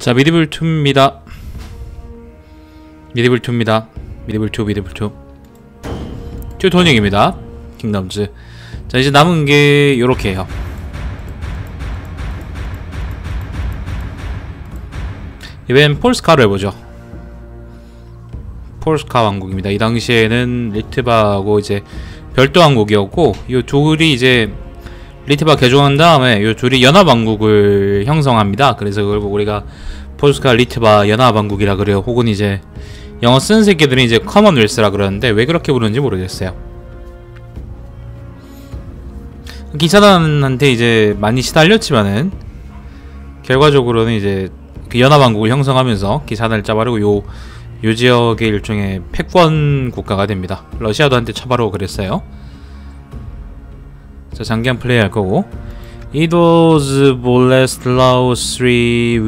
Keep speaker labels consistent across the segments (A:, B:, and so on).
A: 자 Medieval 2입니다. Medieval 2입니다. Medieval 2 Medieval 2 Teutonic입니다. Kingdoms. 자 이제 남은 게 요렇게 해요. 이번엔 폴스카로 해보죠. 폴스카 왕국입니다. 이 당시에는 리트바하고 이제 별도 왕국이었고 이 둘이 이제 리트바 개종한 다음에 이 둘이 연합왕국을 형성합니다. 그래서 보고 우리가 폴스카 리트바 연합왕국이라 그래요. 혹은 이제 영어 쓰는 새끼들은 이제 commonwealth라 그러는데 왜 그렇게 부르는지 모르겠어요. 기사단한테 이제 많이 시달렸지만은 결과적으로는 이제 그 연합왕국을 형성하면서 기사단을 짜바르고 요, 요 지역의 일종의 패권 국가가 됩니다. 러시아도 한테 쳐바르고 그랬어요. 자, 장기한 플레이 할 거고. Was Boleslaw 3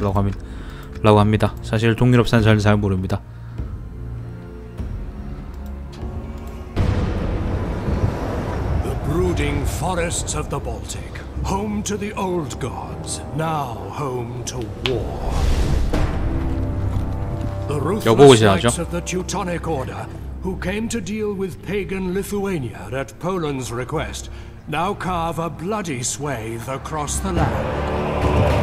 A: 라고 합니다. 라고 합니다. 사실 동유럽산 잘, 잘 모릅니다.
B: Forests of the Baltic, home to the old gods, now home to war. The ruthless knights of the Teutonic Order, who came to deal with pagan Lithuania at Poland's request, now carve a bloody swathe across the land.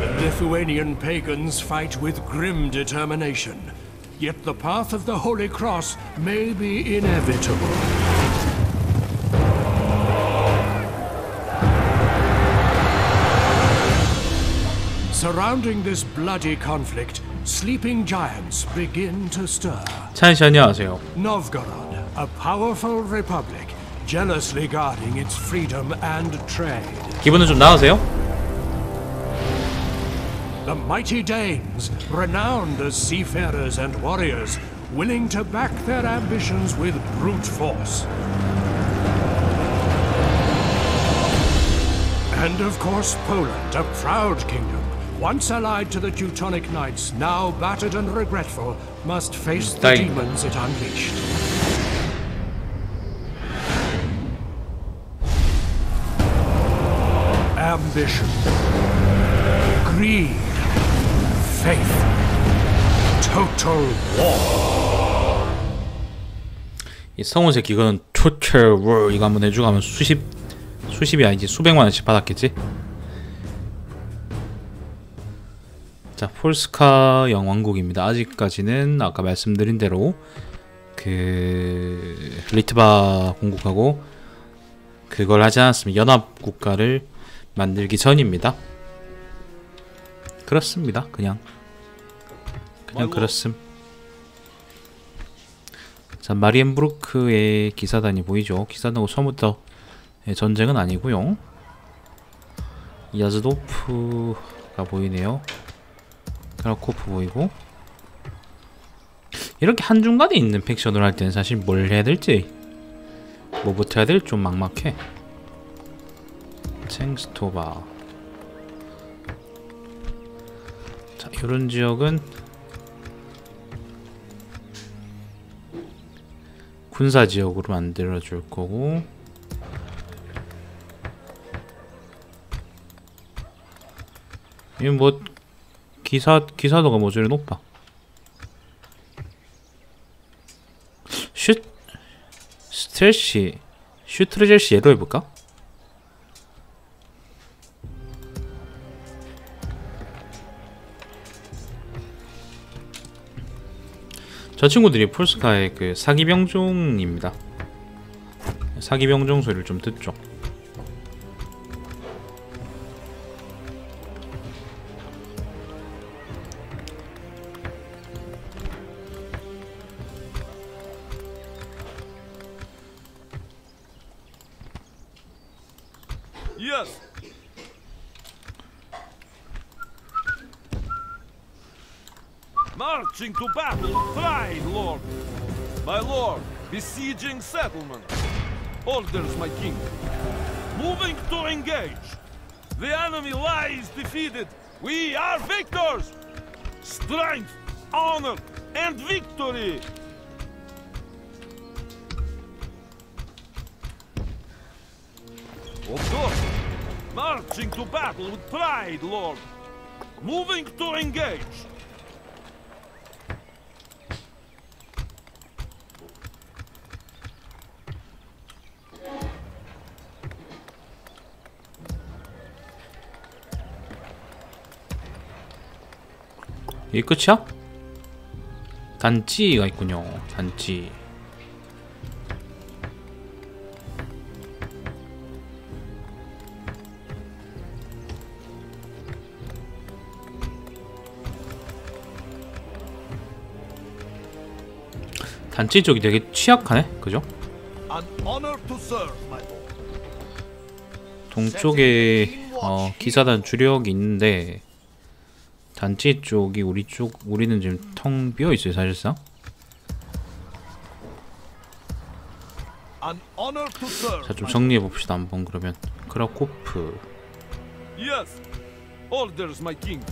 B: The Lithuanian pagans fight with grim determination, yet the path of the Holy Cross may be inevitable. Surrounding this bloody conflict, sleeping giants begin to stir.
A: 찬 씨 안녕하세요.
B: Novgorod, a powerful republic, jealously guarding its freedom and trade.
A: 기분은 좀 나으세요?
B: The mighty Danes, renowned as seafarers and warriors, willing to back their ambitions with brute force. And of course, Poland, a proud kingdom, once allied to the Teutonic Knights, now battered and regretful, must face the
A: Dying.
B: demons it unleashed. Ambition, greed, faith, total war.
A: 이 성우 새끼 이거는 토철 월 이거 한번 해주고 하면 수십 수십이 아니지 수백만 원씩 받았겠지? 자 폴스카 영왕국입니다. 아직까지는 아까 말씀드린 대로 그 리트바 공국하고 그걸 하지 않았습니다. 연합 국가를 만들기 전입니다. 그렇습니다. 그냥 그냥 그렇음. 자 마리엔브루크의 기사단이 보이죠. 기사단하고 처음부터 예, 전쟁은 아니고요. 야즈도프가 보이네요. 크라코프 보이고. 이렇게 한중간에 있는 팩션을 할 때는 사실 뭘 해야 될지 뭐부터 해야 될지 좀 막막해. 챙스토바. 자 이런 지역은 군사 지역으로 만들어 줄 거고. 이뭐 기사 기사도가 뭐 저리 높아 슈 스트레시 슈트레젤시 얘로 해볼까? 저 친구들이 폴스카의 그 사기병종입니다. 사기병종 소리를 좀 듣죠.
C: Marching to battle, with pride, lord. My lord, besieging settlement. Orders, my king. Moving to engage. The enemy lies defeated. We are victors. Strength, honor, and victory. Of course. Marching to battle with pride, Lord. Moving to engage.
A: 이게 끝이야? 단지가 있군요. 단지. 단지 쪽이 되게 취약하네, 그죠? 동쪽에 어, 기사단 주력이 있는데 단지 쪽이 우리 쪽 우리는 지금 텅 비어 있어요 사실상. 자 좀 정리해 봅시다 한번 그러면 크라코프
C: Yes. Orders, my king.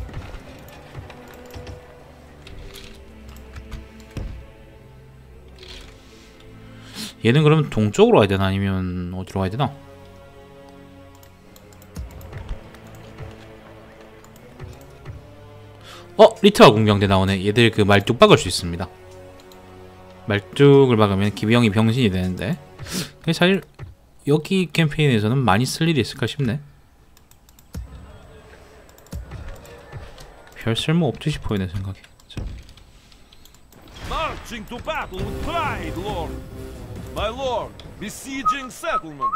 A: 얘는 그러면 동쪽으로 가야 되나 아니면 어디로 가야 되나? 어 리트와 공병대 나오네. 얘들 그 말뚝 박을 수 있습니다. 말뚝을 박으면 기병이 병신이 되는데 근데 사실 여기 캠페인에서는 많이 쓸 일이 있을까 싶네. 별 쓸모 없듯이 내 생각에. 자,
C: Marching to battle with pride, Lord. My lord, besieging settlement.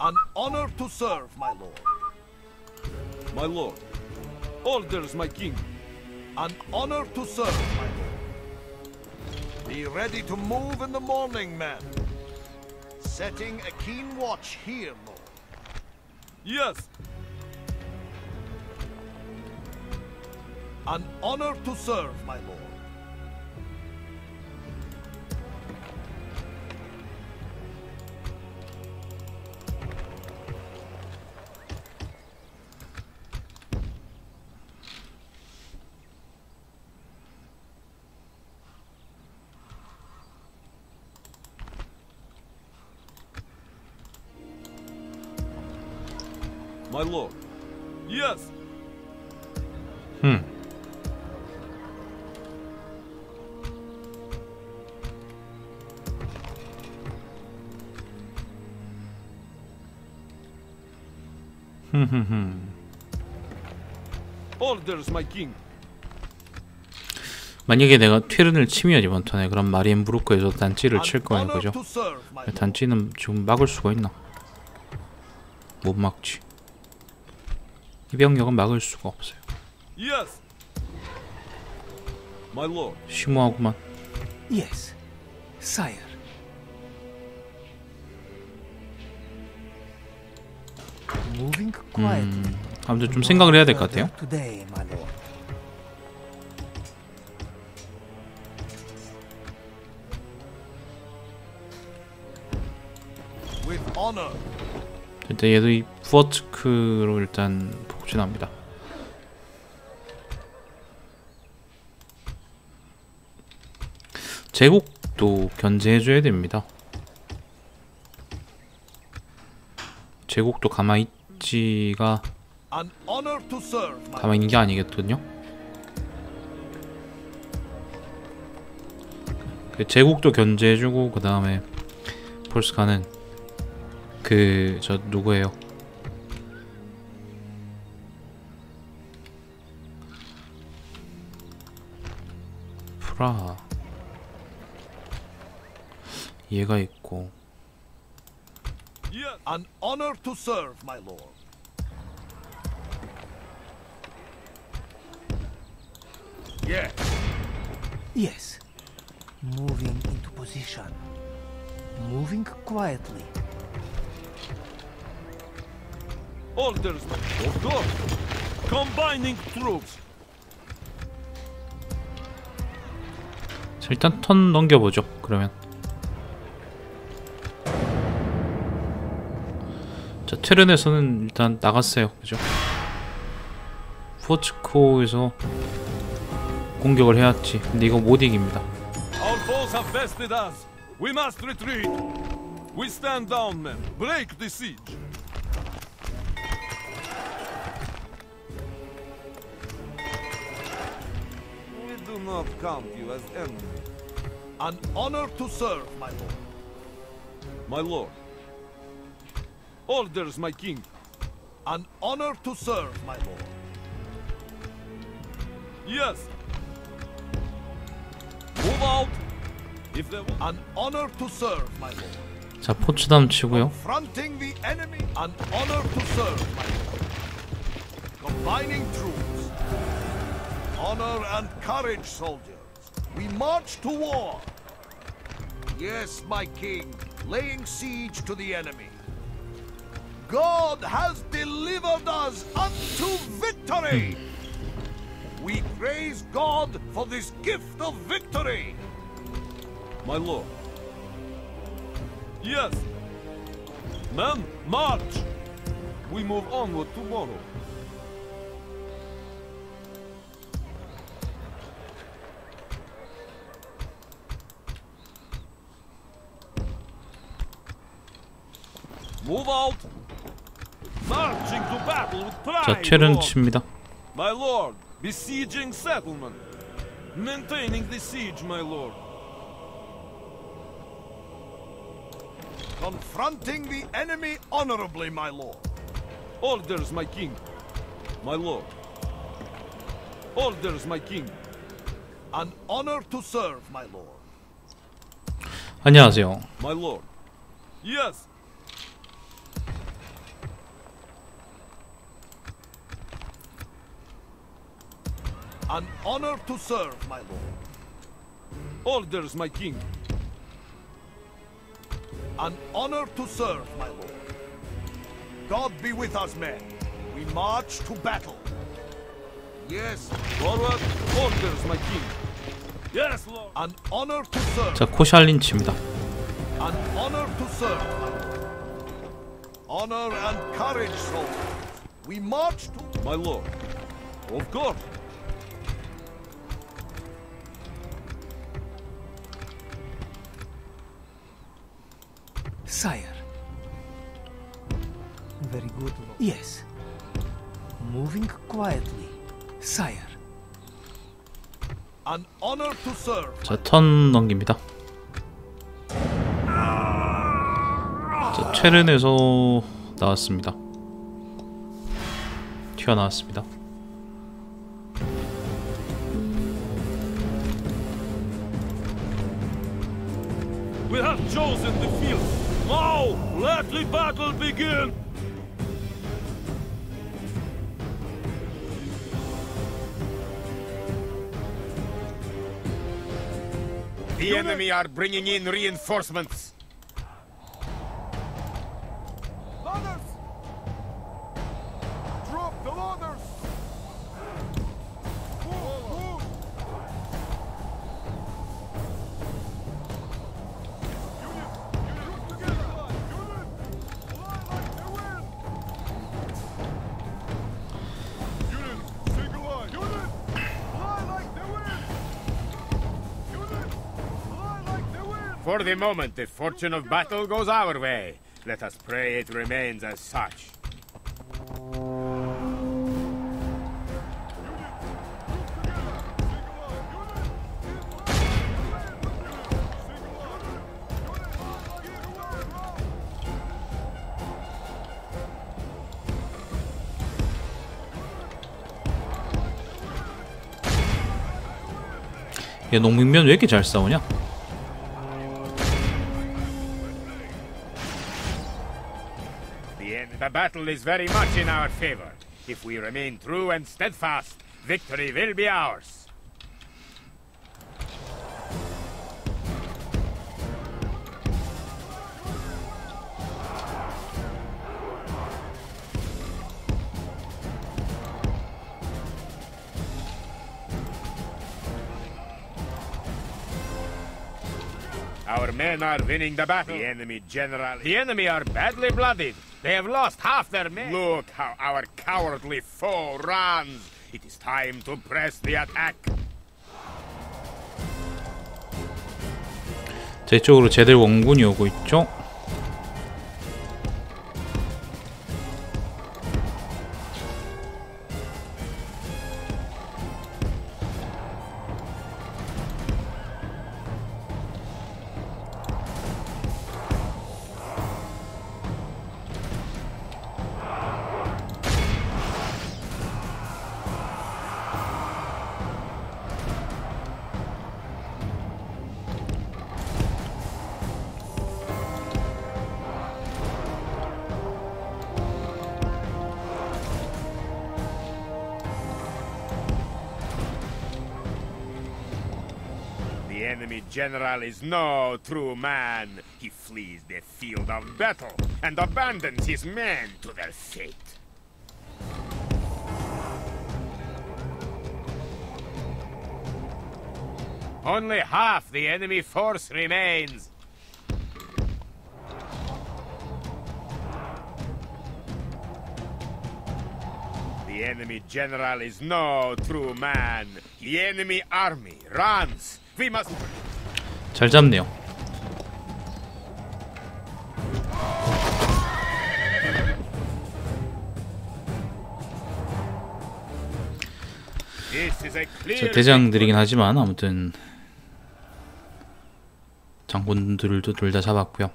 D: An honor to serve, my lord.
C: My lord. Orders, my king.
D: An honor to serve, my lord. Be ready to move in the morning, men. Setting a keen watch here, lord.
C: Yes.
D: An honor to serve, my lord.
C: My lord. Yes.
A: 음.
C: Orders, my king.
A: 만약에 내가 튀른을 치면 이번 턴에 그럼 마리엔 브루크에서 단지를
D: An
A: 칠 거예요, 그죠? 단지는 지금 막을 수가 있나? 못 막지. 이 병력은 막을 수가 없어요.
C: Yes. My lord.
A: 심오하구만.
E: Yes, sire. Moving quietly.
A: 아무튼 좀 생각을 해야 될 것 같아요.
E: Today, my lord.
D: With honor.
A: 일단 얘도 이 부어츠크로 일단 폭진합니다. 제국도 견제해줘야 됩니다. 제국도 가만히 있지가 가만히 있는 게 아니겠거든요. 그 제국도 견제해주고 그 다음에 폴스카는 그 저 누구예요? 프라 얘가 있고
C: Yes.
D: An honor to serve, my lord.
C: Yes.
E: Yes. Moving into position. Moving quietly.
C: Orders, my Of course. Combining troops.
A: 일단 턴 넘겨보죠. 그러면 자 테른에서는 일단 나갔어요. 그죠? 포츠코에서 공격을 해왔지. 근데 이거 못 이깁니다.
C: We must retreat. We stand down, men. Break the siege. not count you as enemy,
D: An honor to serve, my lord.
C: my lord. Orders, my king.
D: An honor to serve, my lord.
C: Yes. Move out. If there wa-
D: An honor to serve, my lord.
A: 자 포츠담 치고요.
D: Confronting the enemy. An honor to serve, my lord. Combining troops. Honor and courage, soldiers. We march to war. Yes, my king. Laying siege to the enemy. God has delivered us unto victory. We praise God for this gift of victory.
C: my lord. Yes. Men, march. We move onward tomorrow. Move out. Marching to battle with
A: 자
C: pride.
A: 체른
C: Lord.
A: 칩니다.
C: My lord, besieging settlement. Maintaining the siege, my lord.
D: Confronting the enemy honorably, my lord.
C: Orders, my king. My lord. Orders, my king.
D: An honor to serve, my lord.
A: 안녕하세요.
C: My lord. Yes.
D: An honor to serve, my lord.
C: Orders, my king.
D: An honor to serve, my lord. God be with us, men. We march to battle. Yes,
C: Forward. Orders, my king. Yes, lord.
D: an honor to serve.
A: 자 코샬린 칩니다.
D: An honor to serve, my lord. Honor and courage, soldiers. We march to
C: My lord. Of course.
E: Sire. Very good, Lord. Yes. Moving quietly. Sire.
D: an honor to serve.
A: 자턴 넘깁니다. 자 체른에서 나왔습니다. 튀어나왔습니다.
C: We have chosen the the battle begin.
F: The enemy are bringing in reinforcements. For the moment, the fortune of battle goes our way. Let us pray it remains as such.
A: 얘 농민면 왜 이렇게 잘 싸우냐?
F: Battle is very much in our favor. If we remain true and steadfast, victory will be ours. Our men are winning the battle. The enemy general. The enemy are badly blooded. They have lost half their men. Look how our cowardly foe runs. It is time to press the attack.
A: 제 쪽으로 제들 원군이 오고 있죠.
F: Enemy general is no true man. He flees the field of battle and abandons his men to their fate. Only half the enemy force remains. The enemy general is no true man. The enemy army runs.
A: 잘 잡네요. 자. 대장들이긴 하지만 아무튼 장군들도 둘 다 잡았고요.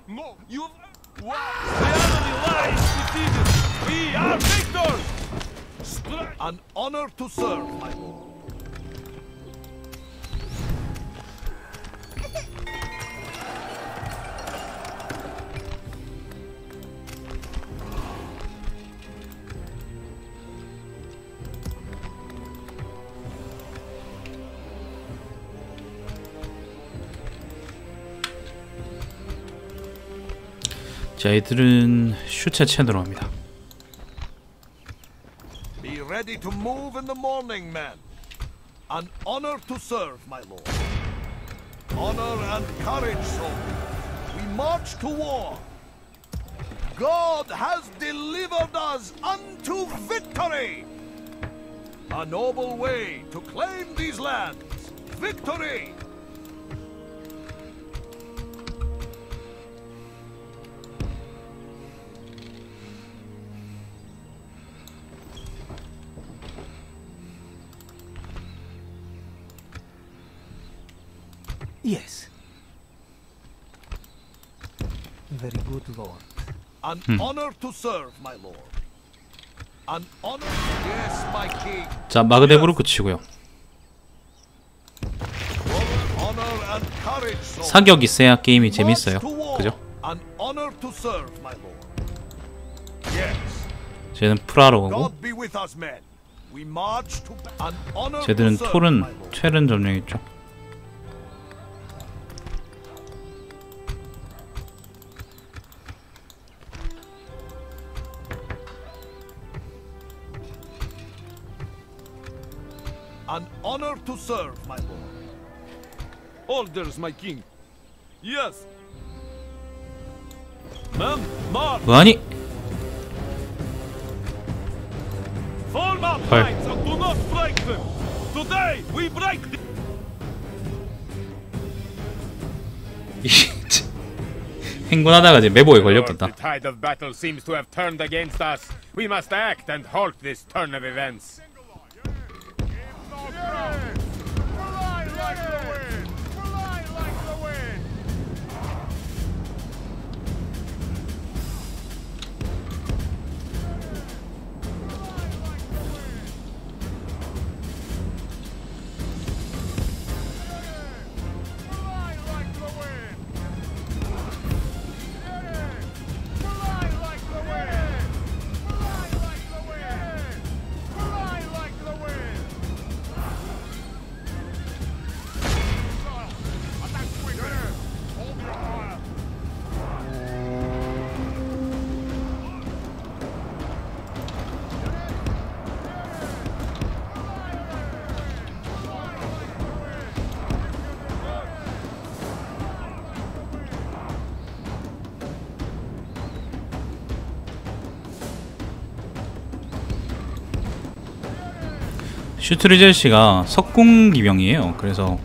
D: An honor to serve,
A: 자, 얘들은 슈체 채널로 합니다.
D: Be ready to move in the morning, men. An honor to serve, my lord. Honor and courage, soldiers. We march to war. God has delivered us unto victory. A noble way to claim these lands. Victory!
E: Yes. Very good, Lord.
D: An honor to serve, my lord. An honor. Yes, my king.
A: 자, 마그데브로
D: soldiers.
A: 사격이 세야 게임이 재밌어요. 그죠?
D: An honor to serve, my lord. Yes.
A: 쟤는 프라로 가고
D: God be with us, men. We march to an honor
A: 쟤들은 톨은. 최른 점령했죠.
D: serve, my lord.
C: Orders, my king. Yes. Men, march.
A: 아니,
C: Form up
A: Hi.
C: lines and do not break them. Today we break. The
A: 행군하다가 이제 매보에
F: Lord,
A: 걸렸겠다.
F: the tide of battle seems to have turned against us. We must act and halt this turn of events.
A: 슈트리젤 씨가 석궁 기병이에요. 그래서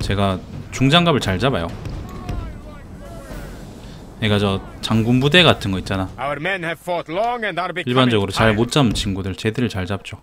A: 제가 중장갑을 잘 잡아요. 얘가 저 장군 부대 같은 거 있잖아. 일반적으로 잘. 못 잡는 친구들, 쟤들을 잘 잡죠.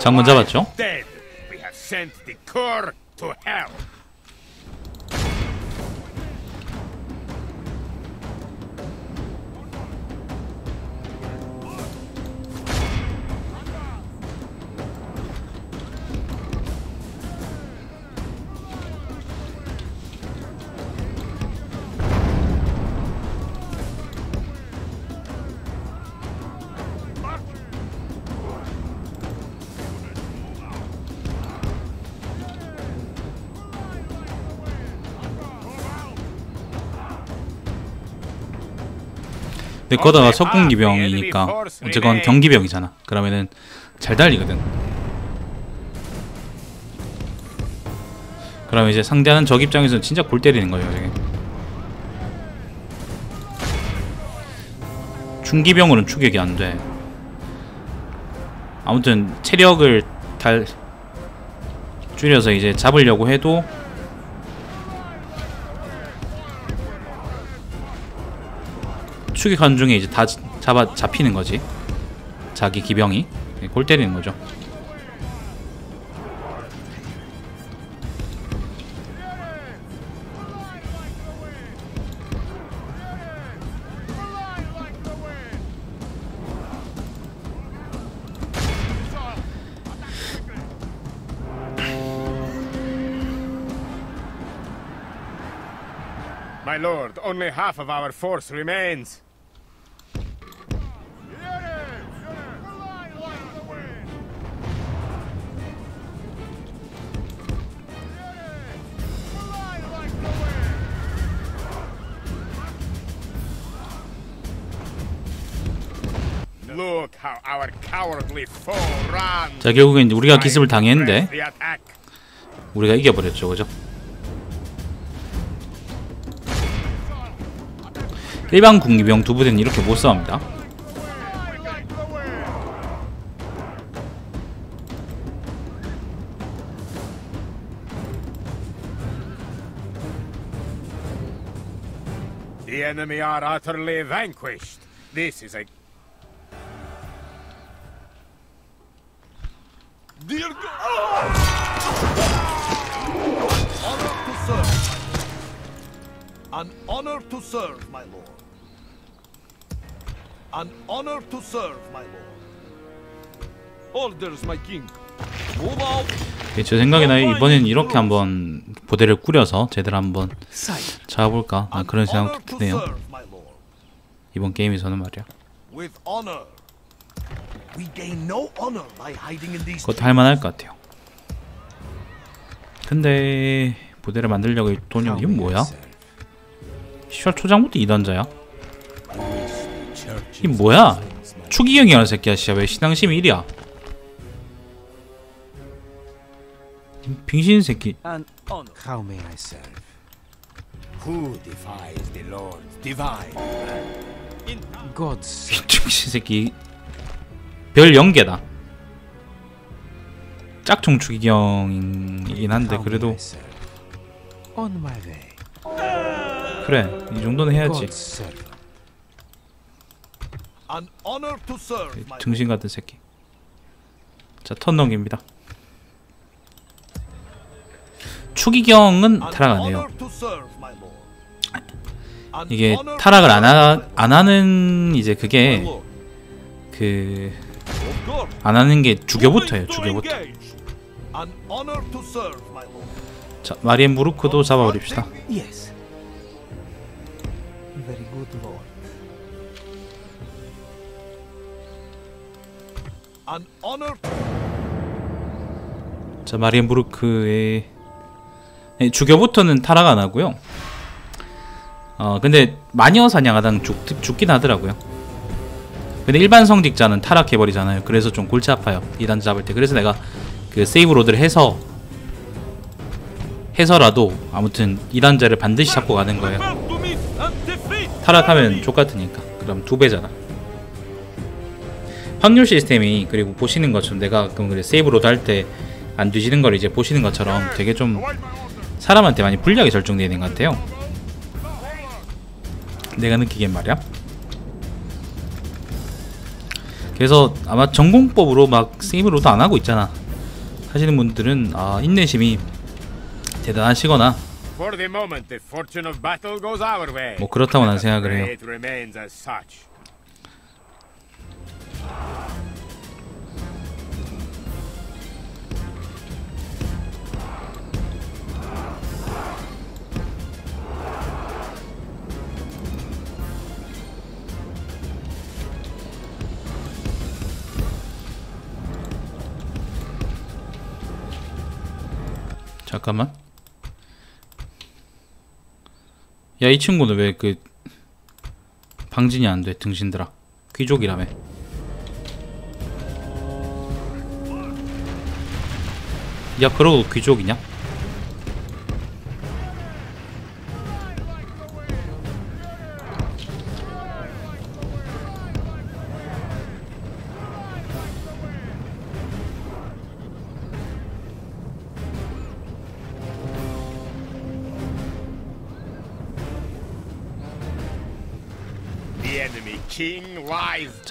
A: 장군 잡았죠? 근데 거다가 석궁기병이니까 어쨌건 경기병이잖아. 그러면은 잘 달리거든. 그러면 이제 상대하는 적 입장에서는 진짜 골 때리는 거예요, 저게. 중기병으로는 추격이 안 돼. 아무튼 체력을 달 줄여서 이제 잡으려고 해도 추격하는 중에 이제 다 잡아 잡히는 거지. 자기 기병이 골 때리는 거죠. 자 결국엔 우리가 기습을 당했는데. 우리가 이겨버렸죠, 그죠? 일반 군기병 두 부대는 이렇게 못 싸웁니다.
F: The enemy are utterly vanquished. This is a
D: Honor to serve. An honor to serve, my lord. An honor to serve, my lord.
C: Orders, my king. Move out.
A: 예, 제 생각에는 이번엔 이렇게 한번 부대를 꾸려서 제대로 한번 잡아볼까 아, 그런 생각도
D: to
A: 드네요. 이번 게임에서는 말이야. 그것도 할만할 것 같아요. 근데 부대를 만들려고 돈이 이건 뭐야? 시월 초장부터 이단자야? 이 뭐야? 추기경이라는 새끼야 씨야 왜 신앙심이 1이야? 빙신 새끼
E: An honor. How may I serve?
F: who defies the Lord divine.
E: God's servant.
A: 빙신 새끼 별 연계다. 짝퉁 추기경이긴 한데 그래도. 그래 이 정도는 해야지.
E: God's servant.
D: An honor to serve, my lord.
A: 등신 같은 새끼. 자, 턴 넘깁니다. 추기경은 타락 안 해요.
D: honor to serve, my lord. An
A: 이게 타락을 안, 하, 안 하는 이제 그게. 그. 안 하는 게
D: my lord.
A: 자, 마리엔 무르크도 잡아버립시다. 자, 마리엔부르크의 네, 주교부터는 타락 안 하고요. 어, 근데 마녀 사냥하다는 죽, 죽긴 하더라고요. 근데 일반 성직자는 타락해 버리잖아요. 그래서 좀 골치 아파요. 이단 잡을 때. 그래서 내가 그 save load를 해서 해서라도 아무튼 이단자를 반드시 잡고 가는 거예요. 타락하면 좆같으니까. 그럼 두 배잖아. 확률 시스템이 그리고 보시는 것처럼 내가 가끔 그래 save load 할 때 안 뒤지는 걸 이제 보시는 것처럼 되게 좀 사람한테 많이 불리하게 설정되어 있는 것 같아요. 내가 느끼기엔 말이야. 그래서 아마 정공법으로 막 save load 안 하고 있잖아 하시는 분들은 아 인내심이 대단하시거나. 뭐 그렇다고 난 생각을 해요. 잠깐만. 야 이 친구는 왜 그 방진이 안 돼? 등신들아. 귀족이라며. 야 그러고 귀족이냐?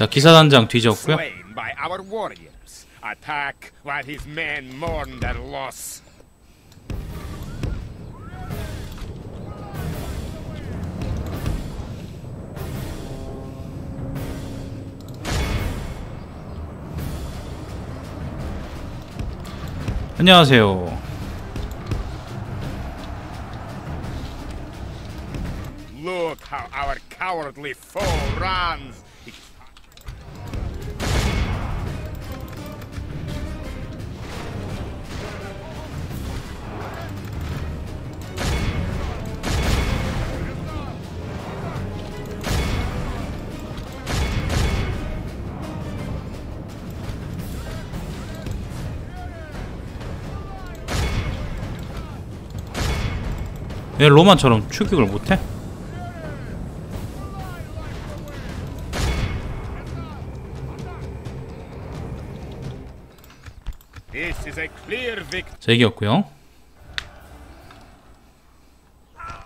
A: 자 기사단장 뒤졌고요
F: mourn their loss.
A: 안녕하세요
F: Look how our cowardly foe runs. It is
A: 왜 로마처럼 추격을 못해?
F: This is a clear victory.
A: 자 이겼고요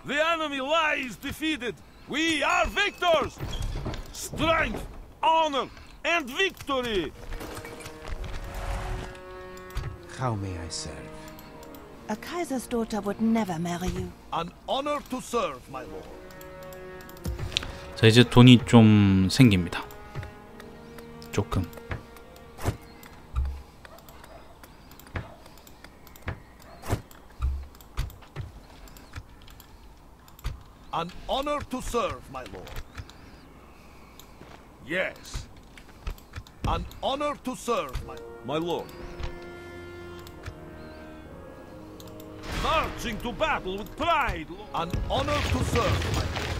C: The enemy lies defeated. We are victors. Strength, honor, and victory.
E: How may I serve?
G: A Kaiser's daughter would never marry you.
D: An honor to serve, my lord.
A: 자 이제 돈이 좀 생깁니다 조금
D: An honor to serve, my lord. Yes. An honor to serve, my
C: My lord.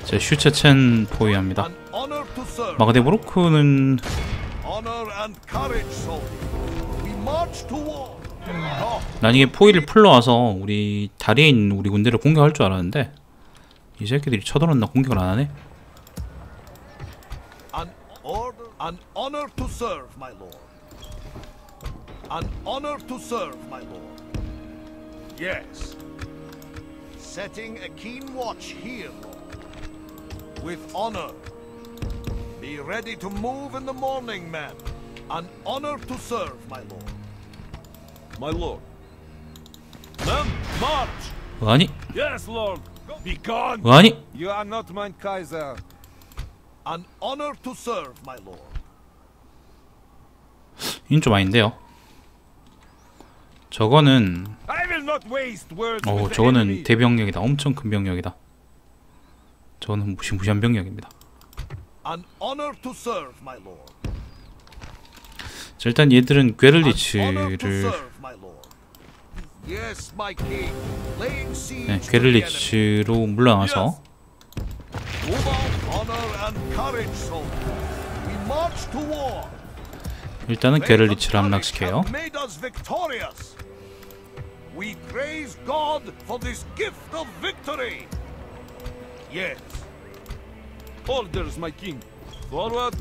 A: 제 슈체첸 포위합니다
D: war. Oh,
A: 나중에 포위를 풀러와서 우리 다리에 있는 우리 군대를 공격할 줄 알았는데 이 새끼들이 쳐들었나 공격을 안 하네
D: an order, an honor to serve, my lord. An honor to serve, my lord. Yes. Setting a keen watch here, lord. With honor. Be ready to move in the morning, men. An honor to serve, my lord.
C: My lord. Men, march.
A: 아니
C: Yes, lord. Be gone.
A: 아니
C: You are not mein Kaiser.
D: An honor to serve, my lord.
A: 이건 좀 아닌데요 저거는
C: I will not waste words
A: 어 저거는. 대병력이다 엄청 큰 병력이다 저거는 무시무시한 병력입니다
D: An honor to serve, my lord.
A: 자, 일단 얘들은 괴를리치를 네. 괴를리치로 물러나서 일단은
D: courage
A: 함락시켜요
D: have made us victorious. We praise God for this gift of victory. Yes.
C: Orders, my king. Forward.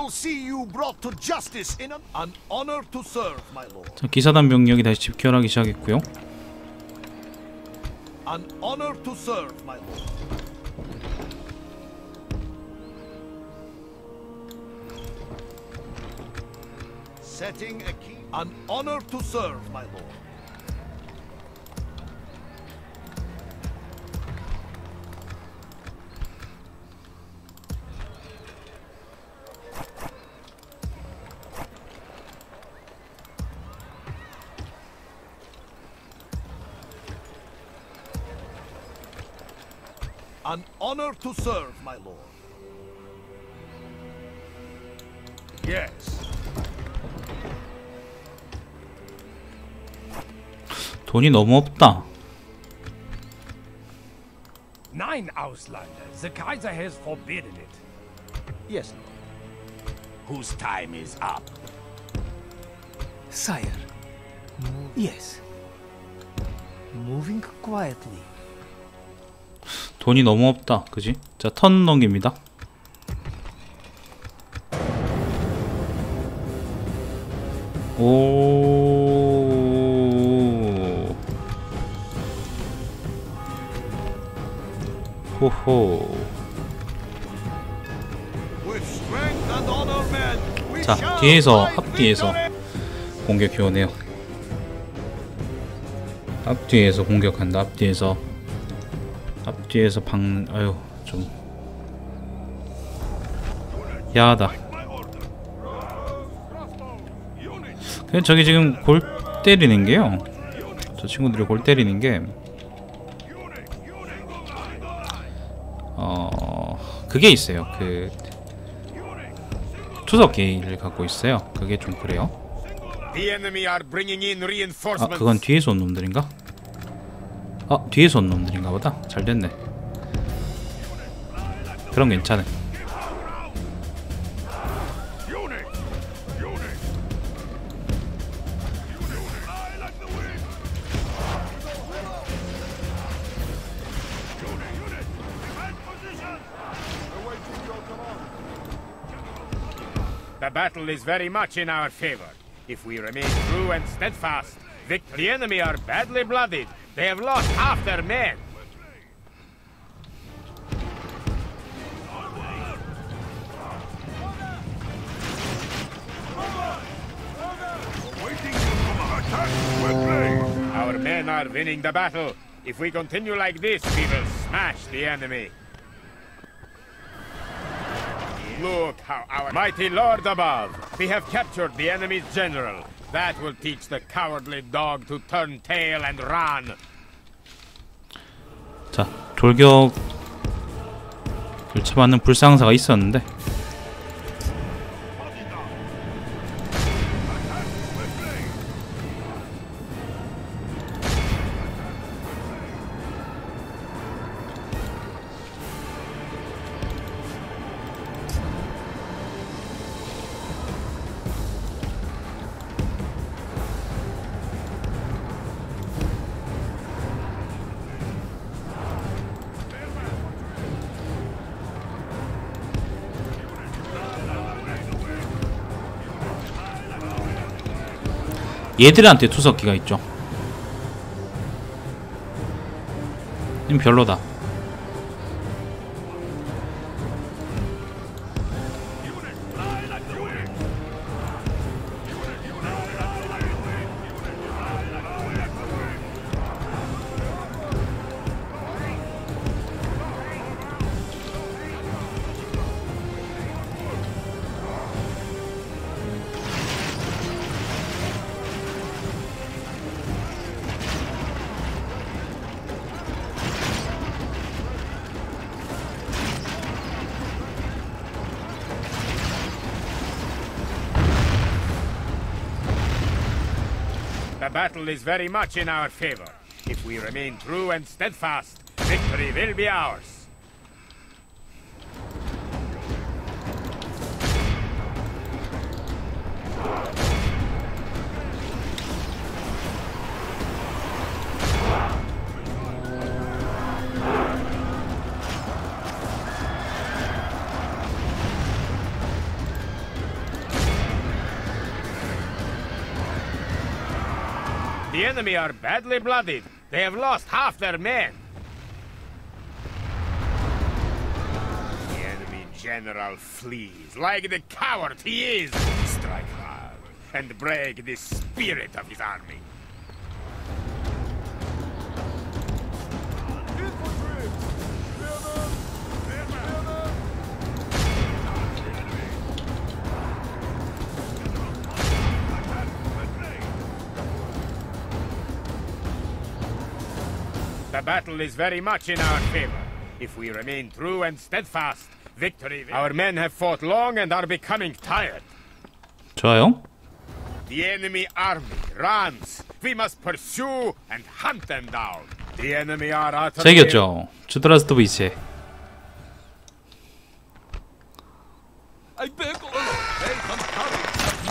D: Will see you brought to justice in an, an honor to serve, my lord.
A: 자, 기사단 병력이 다시 집결하기 시작했고요.
D: An honor to serve, my lord. Setting a key. An honor to serve, my lord. An honor to serve, my lord. Yes.
A: 돈이 너무 없다.
H: Nine Ausländer. The Kaiser has forbidden it.
E: Yes, Lord.
H: Whose time is up?
E: Sire. Yes. Moving quietly.
A: 돈이 너무 없다. 그지? 자, 턴 넘깁니다. 오. 호호. 자, 뒤에서 앞뒤에서! 공격해 오네요. 앞뒤에서 공격한다. 앞뒤에서 앞 뒤에서 방 아유 좀 야하다. 그냥 저기 지금 골 때리는 게요. 저 친구들이 골 때리는 게 어, 그게 있어요. 그 투석 게이를 갖고 있어요. 그게 좀 그래요. 아. 그건 뒤에서 온 놈들인가? 아 뒤에서 온 놈들인가 보다 잘 됐네 그럼 괜찮아
F: The battle is very much in our favor. If we remain true and steadfast, vic- the enemy are badly blooded. They have lost half their men. Our men are winning the battle. If we continue like this, we will smash the enemy. Look how our mighty lord above. We have captured the enemy's general. That will teach the cowardly dog to turn tail and run.
A: 자 돌격 교차받는 불상사가 있었는데 얘들한테 투석기가 있죠. 님 별로다
F: The battle is very much in our favor. If we remain true and steadfast, victory will be ours. Enemy are badly blooded. They have lost half their men. The enemy general flees like the coward he is. Strike hard and break the spirit of his army. The battle is very much in our favor. If we remain true and steadfast, victory. Our men have fought long and are becoming tired.
A: 좋아요.
F: The enemy army runs. We must pursue and hunt them down. The enemy are.
A: 자 이겼죠. 주드라스토비치.
C: I beg of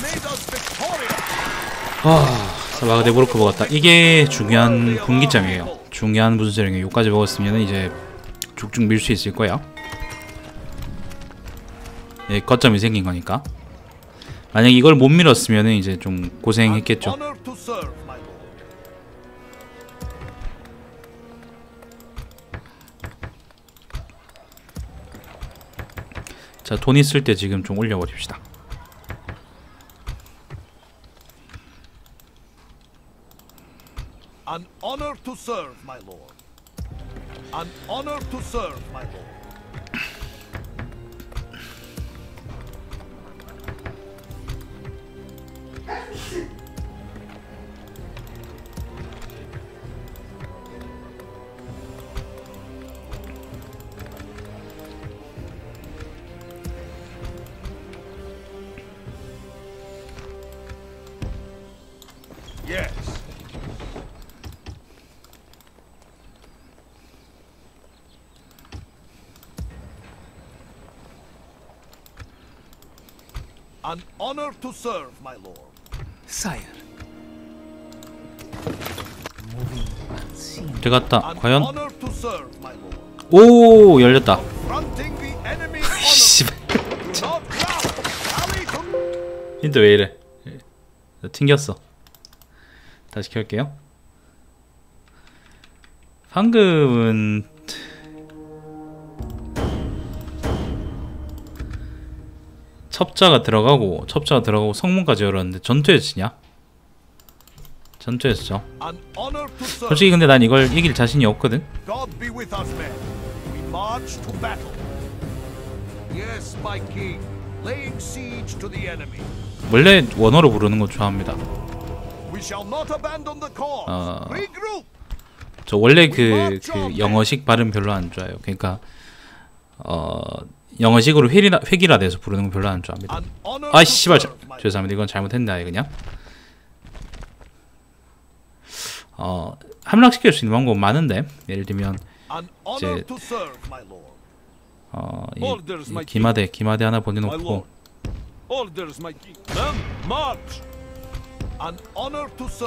D: Made us victorious.
A: 자 마그데부르크 먹었다. 이게 중요한 분기점이에요. 중요한 분수령이에요. 요까지 먹었으면 이제 쭉쭉 밀 수 있을 거야. 예, 거점이 생긴 거니까. 만약 이걸 못 밀었으면 이제 좀 고생했겠죠. 자, 돈 있을 때 지금 좀 올려버립시다.
D: An honor to serve, my lord. An honor to serve, my lord. Honor to serve, my lord.
E: Sire.
A: 들어갔다. 과연? 오 열렸다. 씨발. 힌트 왜 이래? 나 튕겼어. 다시 켤게요. 방금은 첩자가 들어가고 첩자가 들어가고 성문까지 열었는데 전투에 지냐? 전투에서
D: serve.
A: 솔직히 근데 난 이걸 이길 자신이 없거든. 원래 원어로 부르는 거 좋아합니다. 어. 저 원래 그, 그 영어식 발음 별로 안 좋아해요. 그러니까 어 영어식으로 회기라, 회기라돼서 부르는 거 별로 안 좋아합니다. 아
D: to
A: 씨발 자, 죄송합니다. 이건 잘못했나 그냥. 어 함락시킬 수 있는 방법 많은데 예를 들면 이제-. 어 이, 이 기마대 기마대 하나 보내놓고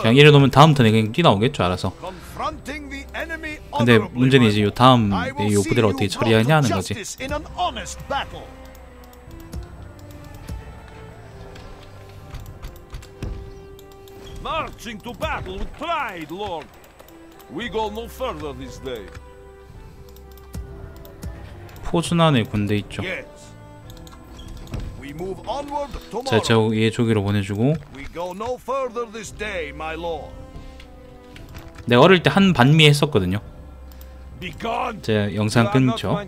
A: 그냥 이래 놓으면 다음 턴에 그냥 뛰어나오겠죠 알아서. 근데 문제는 이제 요. 다음 요구대를
D: you
A: 어떻게 처리하냐 하는 거지.
D: justice in an honest battle.
C: Marching to battle with pride, lord. We go no further this day.
A: 포준안에 군대 있죠.
D: Yes. We move onward
A: 자,
D: tomorrow.
A: 제얘 조기로 보내주고. 내가 어릴 때 한 반미 했었거든요.
C: Begone!
A: 제 영상 끊죠.